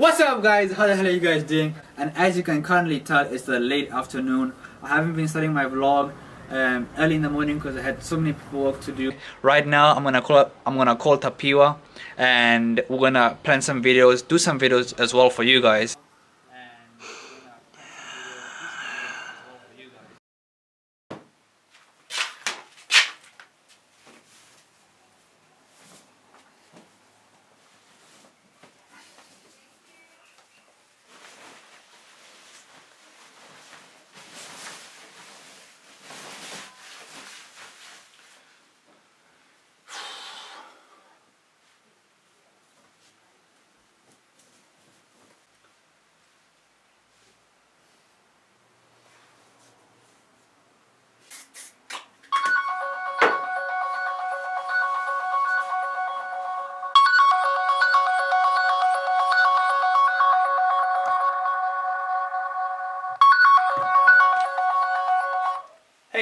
What's up guys, how the hell are you guys doing? And as you can currently tell, it's the late afternoon. I haven't been starting my vlog um, early in the morning because I had so many people work to do. Right now, I'm gonna call up, I'm gonna call Tapiwa, and we're gonna plan some videos, do some videos as well for you guys.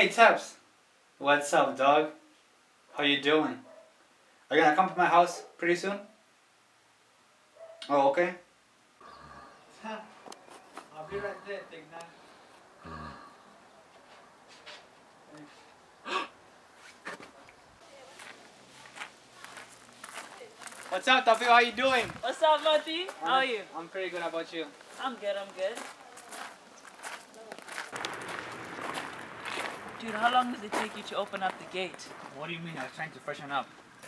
Hey Taps, what's up, dog? How you doing? Are you gonna come to my house pretty soon? Oh, okay. I'll be right there, Big Nine. What's up, Tafi? How you doing? What's up, Mati? How are you? I'm pretty good. How about you? I'm good, I'm good. Dude, how long does it take you to open up the gate? What do you mean? I was trying to freshen up.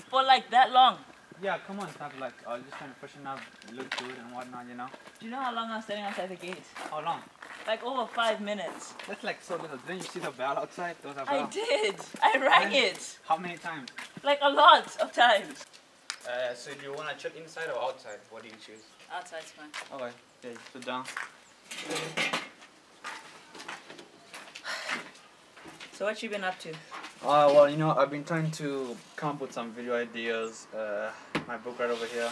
For like that long? Yeah, come on, Tafi. Like, I was just trying to freshen up, look good and whatnot, you know? Do you know how long I was standing outside the gate? How long? Like over five minutes. That's like so little. Didn't you see the bell outside? There was a I bell. did. I rang When? it. How many times? Like a lot of times. Uh, so do you want to check inside or outside? What do you choose? Outside's fine. Okay, okay, sit down. So what you been up to? Uh, well, you know, I've been trying to come up with some video ideas. Uh, my book right over here.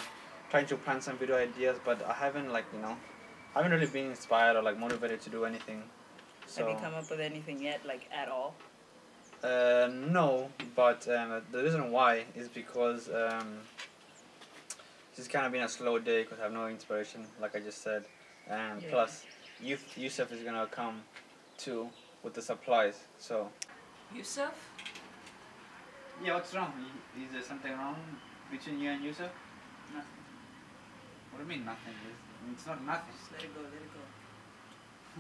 Trying to plan some video ideas, but I haven't like you know, I haven't really been inspired or like motivated to do anything. So. Have you come up with anything yet, like at all? Uh, no, but um, the reason why is because um, it's kind of been a slow day because I have no inspiration, like I just said, and Yeah. plus, Yus- Yusuf is gonna come too with the supplies. So. Yusuf? Yeah, what's wrong? Is there something wrong between you and Yusuf? Nothing. What do you mean nothing? It's, it's not nothing. Just let it go, let it go.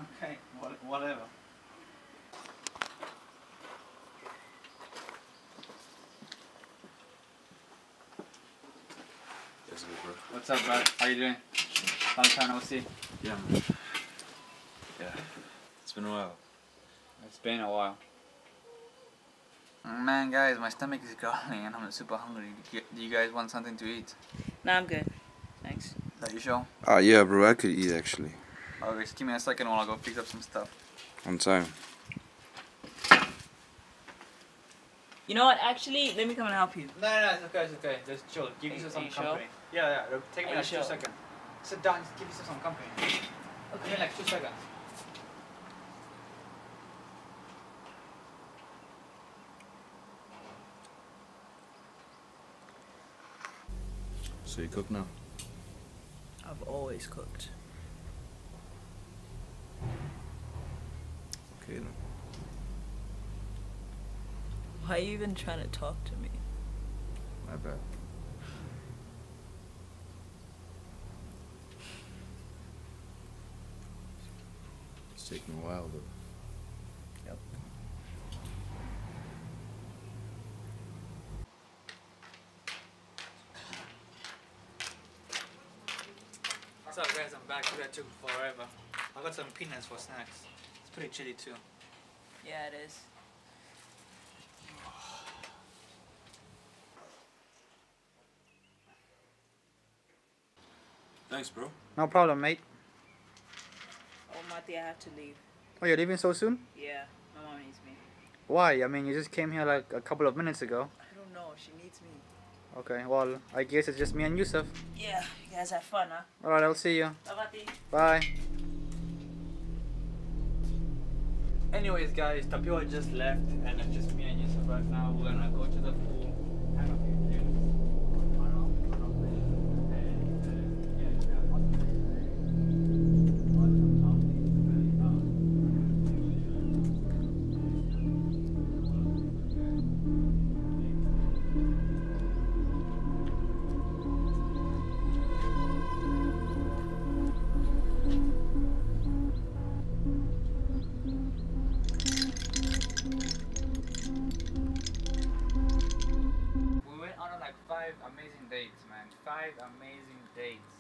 Okay, what, whatever. That's bro. What's up, bud? How you doing? Long time no see. Yeah, man. Yeah. It's been a while. It's been a while. Man, guys, my stomach is growling and I'm super hungry. Do you- guys want something to eat? No, I'm good. Thanks. Are you sure? Ah, yeah, bro. I could eat actually. Okay, just give me a second while I go pick up some stuff. On time. You know what? Actually, let me come and help you. No, no, no, it's okay, it's okay. Just chill. Give Are- yourself some you sure? company. Yeah, yeah. Take me Are like you two sure? seconds. Sit down, give yourself some company. Give me like two seconds. So you cook now? I've always cooked. Okay then. Why are you even trying to talk to me? My bad. It's taking a while, but What's up. I'm back. That took forever. I got some peanuts for snacks. It's pretty chilly too. Yeah, it is. thanks, bro. No problem, mate. Oh, Mati, I have to leave. Oh, you're leaving so soon? Yeah, my mom needs me. Why? I mean, you just came here like a couple of minutes ago. I don't know. She needs me. Okay, well, I guess it's just me and Yusuf. Yeah, you guys have fun, huh? Alright, I'll see you. Bye, Mati. Bye. Anyways, guys, Tapiwa just left, and it's just me and Yusuf right now. We're gonna go to the pool, have a few drinks, uh, run off, Five amazing dates.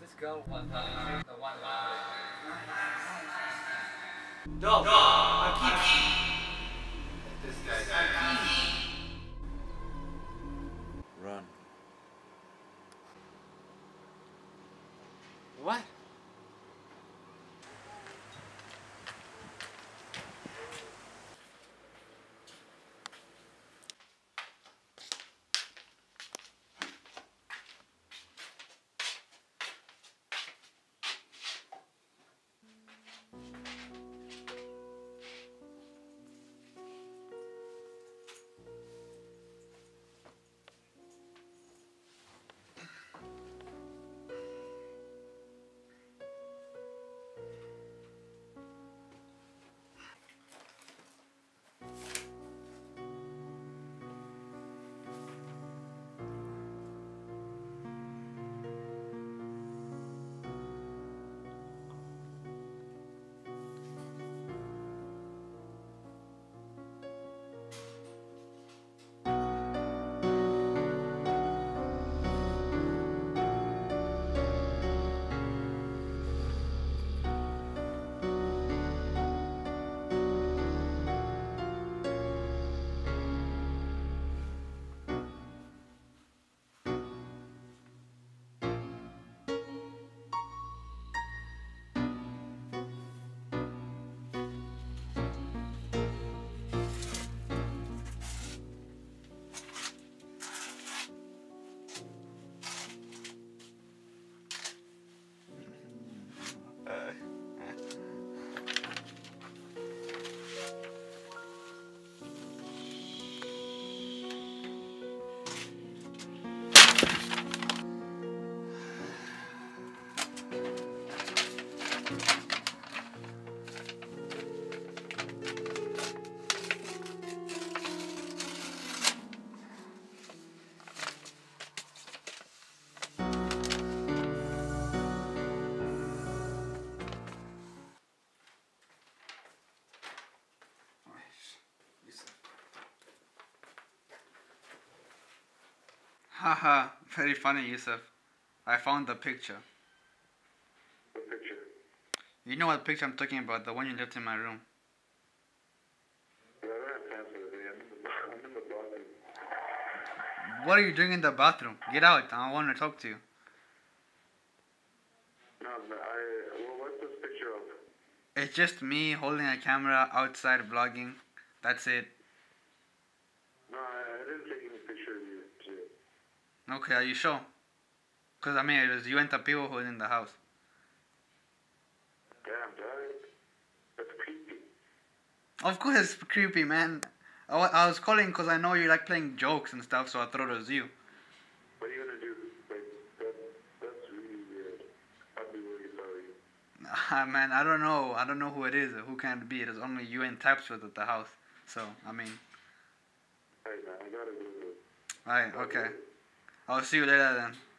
This girl was the, one. Dog. Dog. This Haha, very funny, Yusuf. I found the picture. What picture? You know what picture I'm talking about, the one you left in my room. Yeah, I don't have time for this. I'm in the, I'm in the bathroom. What are you doing in the bathroom? Get out. I want to talk to you. No, no, I. Well, what's this picture of? It's just me holding a camera outside vlogging. That's it. No, I, I didn't take any picture of you. Shit. Okay, are you sure? Because I mean, it was you and the people who was in the house. Damn. That's creepy. Of course, it's creepy, man. I, I was calling because I know you like playing jokes and stuff, so I thought it was you. What are you gonna do? Like, that, that's really weird. I'd be really sorry. Ah, man, I don't know. I don't know who it is. or Who can it be? It is only you and Tapsworth at the house. So, I mean, Hey, man, I gotta go. alright, okay. I'll see you later then.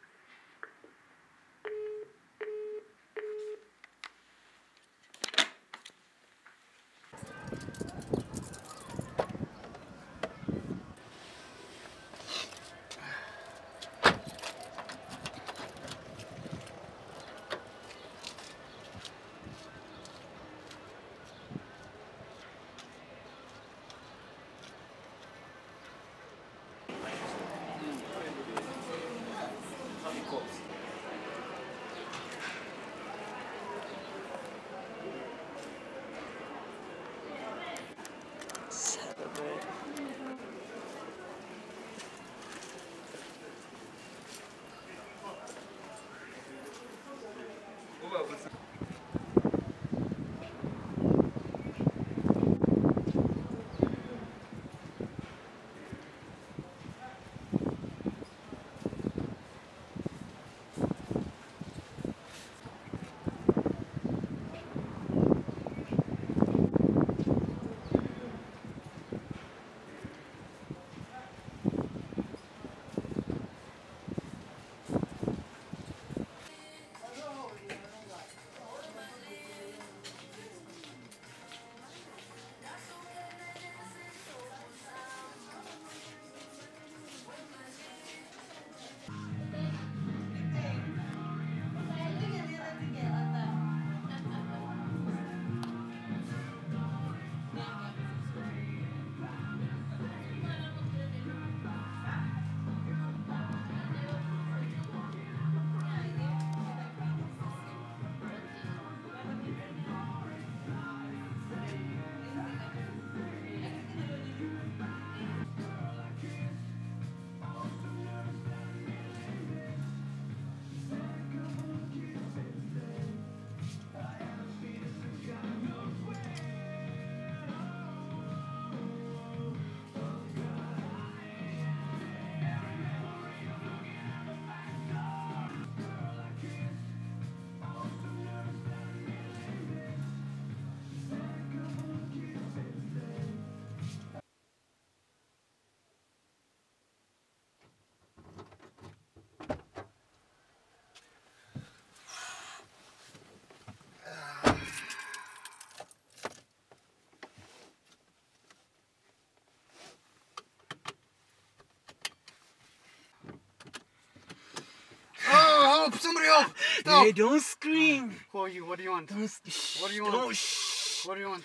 Help! Stop! Hey, don't scream. Mm. Who are you? What do you want? Don't. Shh, What do you don't, want? Shh, What do you want?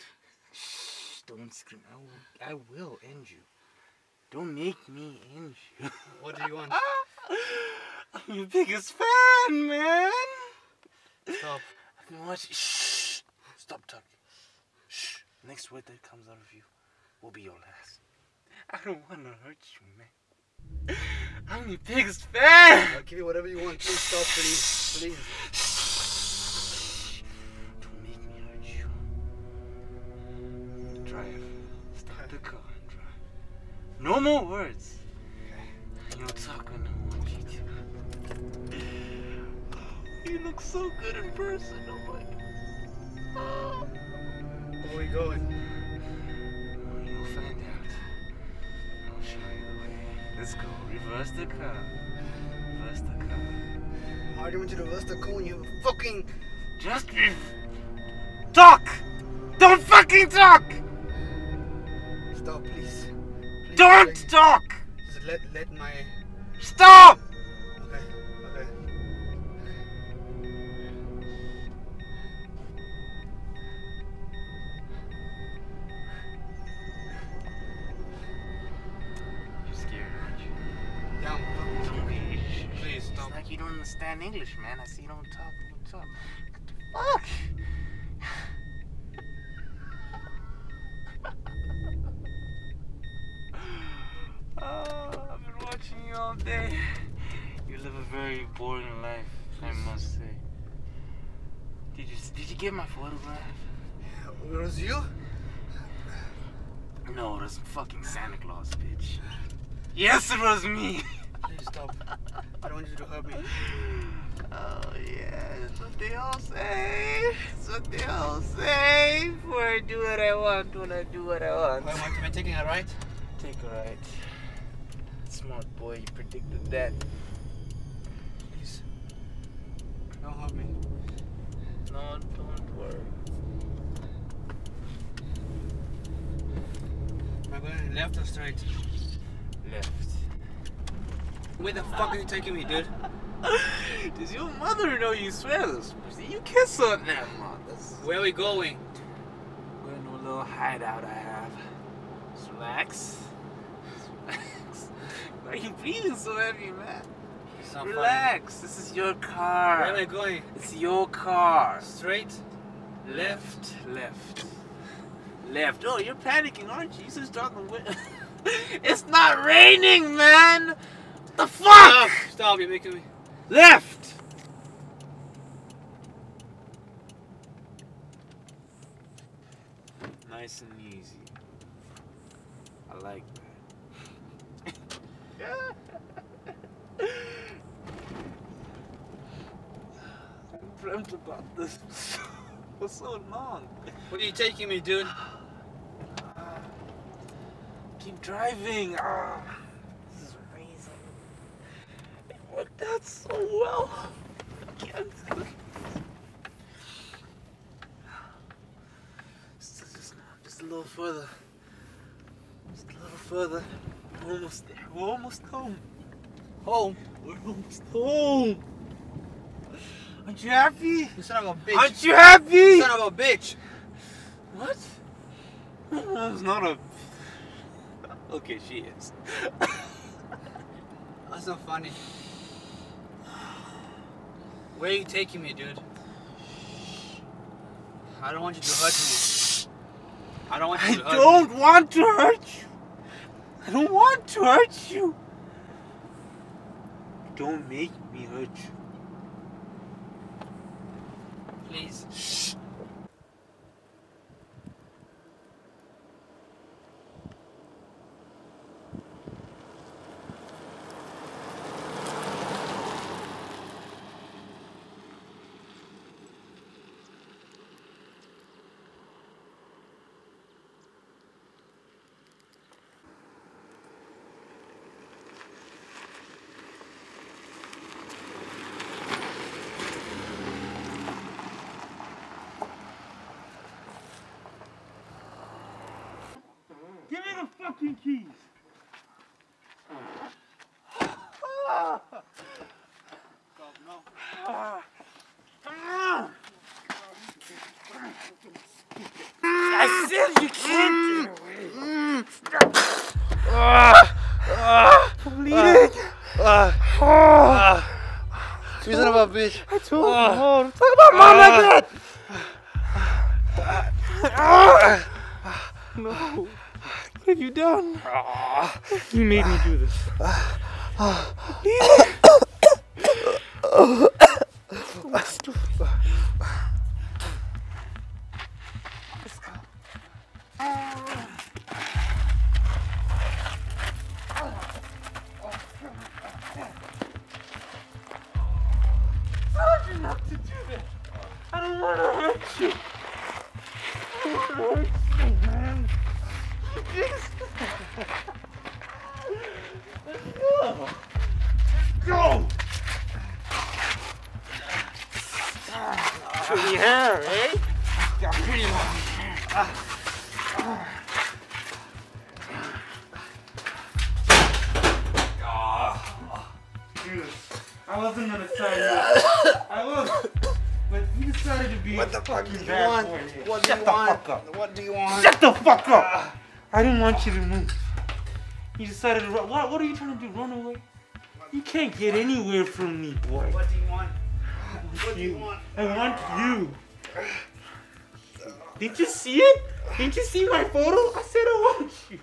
shh, don't scream. I will, I will end you. Don't make me end you. What do you want? I'm your biggest fan, man. Stop. I've been watching. Shh. Stop talking. Shh. Next word that comes out of you will be your last. I don't want to hurt you, man. I'm your biggest fan. I'll give you whatever you want. Please stop, please. Please. Don't make me hurt you. Drive. Stop the car and drive. No more words. You'll talk when I want you to. You look so good in person. Oh my God. Where are we going? You'll find out. I'll show you the way. Let's go. Reverse the car. Reverse the car. You want you to the car when you fucking... Just re- talk. Don't fucking talk. Stop, please. Please, Don't please. talk. Just let, let my... Stop. Did you get my photograph? It was you? No, it was fucking Santa Claus, bitch. Yes, it was me. Please stop. I don't want you to hurt me. Oh yeah, that's what they all say. That's what they all say. Before I do what I want, when I do what I want. I want to be taking a right. Take a right. Smart boy, you predicted that. Please. Don't hurt me. No, don't worry. Left or straight? Left. Where the fuck are you taking me, dude? Does your mother know you pussy? You kiss on that mother. Where are we going? Going to a little hideout I have. Just relax. Just relax. Why are you breathing so heavy, man? Not funny. Relax. This is your car. Where am I going? It's your car. Straight? Left. Left. Left. Oh, you're panicking, aren't you? You with. it's not raining, man. What the fuck? Stop! Stop! You're making me. Left. Nice and easy. I like that. I dreamt about this for so long. What are you taking me, dude? Keep driving. Ah, this is amazing. It worked out so well. I can't. Just, just, just a little further. Just a little further. We're almost there. We're almost home. Home? We're almost home. Aren't you happy? You son of a bitch. Aren't you happy? You son of a bitch. What? That's not a. Okay, she is. That's not funny. Where are you taking me, dude? I don't want you to hurt me. I don't want you I to hurt don't want to hurt you. I don't want to hurt you. Don't make me hurt you. Please. Give me the fucking keys. I said you can't get away. Bleeding. You son of a bitch. I told you. Ah. Don't talk about mom like ah. that. Ah. No. What have you done? Ah. You made me do this. I told you not to do that. I don't want to hurt you. I don't want to hurt you, man. Please. Let's go. Go. Pretty hair, eh? Got pretty long hair. Dude, I wasn't gonna tell you. I was, but you decided to be. What the fuck do you want? What do Shut you the want? fuck up. What do you want? Shut the fuck up! I didn't want you to move. You decided to run. What, what are you trying to do? Run away? You can't get anywhere from me, boy. What do you want? What do you want? I want you. Did you see it? Did you see my photo? I said I want you.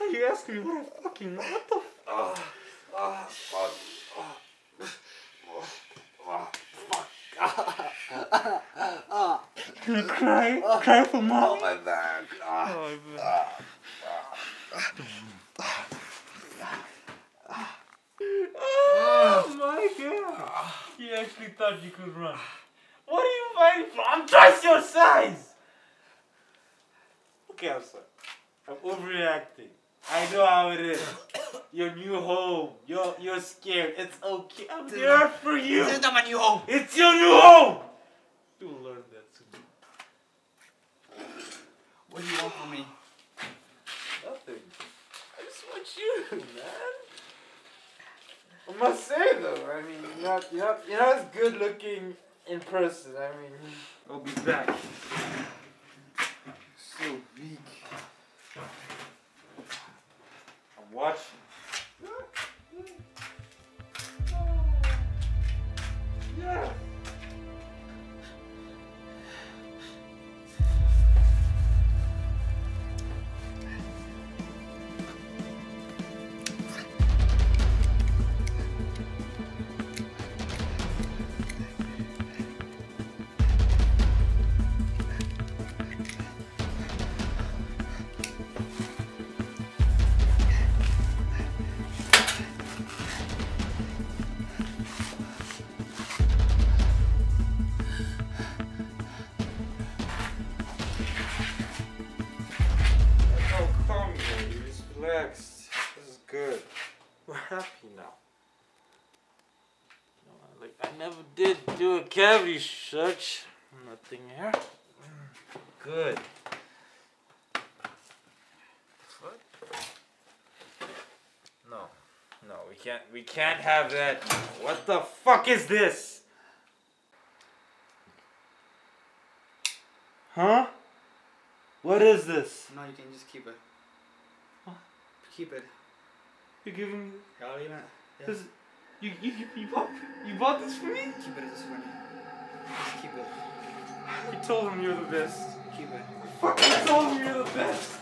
Now you ask me what I fucking want. What the fuck? Can you cry? Cry for mom? Oh, man. Oh my god! He actually thought you could run. What are you fighting for? I'm twice your size! Okay, I'm sorry. I'm overreacting. I know how it is. Your new home. You're you're scared. It's okay. I'm there for you. This is not my new home. It's your new home. You'll learn that soon. What do you want from me? Nothing. I just want you, man. I must say though, I mean, you're not, you're not, you're not as good looking in person. I mean, I'll be back. So weak. I'm watching. Cavity search. Nothing here. Good. What? No, no, we can't. We can't have that. What the fuck is this? Huh? What is this? No, you can just keep it. Huh? Keep it. You're giving me Yeah, I'll leave it. Yeah. You you you, bought you bought this for me? Keep it as a souvenir. Just keep it. You told him you're the best. Keep it. Fuck! You told him you're the best.